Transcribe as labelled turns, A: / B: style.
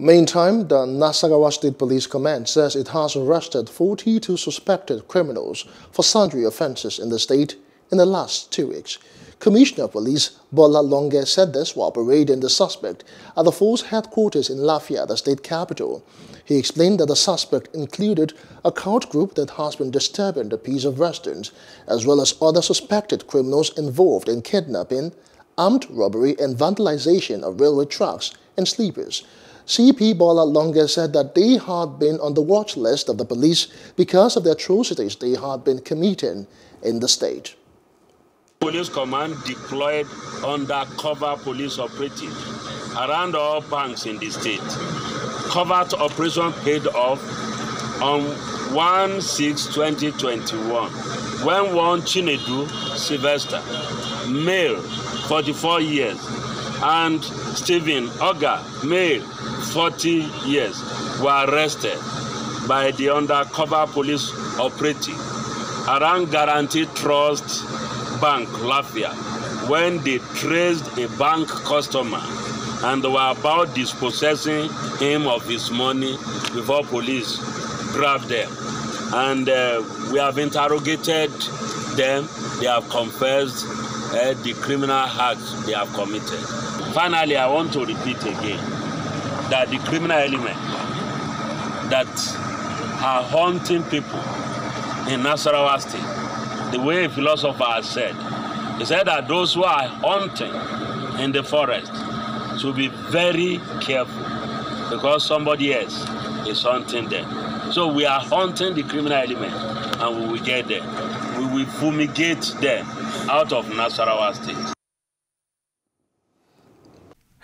A: Meantime, the Nasarawa State Police Command says it has arrested 42 suspected criminals for sundry offences in the state in the last two weeks. Commissioner of Police Bola Longe said this while parading the suspect at the force headquarters in Lafia, the state capital. He explained that the suspect included a cult group that has been disturbing the peace of residents, as well as other suspected criminals involved in kidnapping, armed robbery and vandalization of railway tracks and sleepers. CP Bola said that they had been on the watch list of the police because of the atrocities they had been committing in the state.
B: Police command deployed undercover police operatives around all banks in the state. Covert operation paid off on 1-6-2021 when one Chinedu Sylvester, male, 44 years, and Stephen Oga, male, 40 years, were arrested by the undercover police operative around Guaranty Trust Bank, Lafia, when they traced a bank customer and were about dispossessing him of his money before police grabbed them. And uh, we have interrogated them. They have confessed uh, the criminal acts they have committed. Finally, I want to repeat again that the criminal element that are haunting people in Nasarawa State, the way a philosopher has said, he said that those who are hunting in the forest should be very careful because somebody else is hunting them. So we are hunting the criminal element and we will get them. We will fumigate them out of Nasarawa State.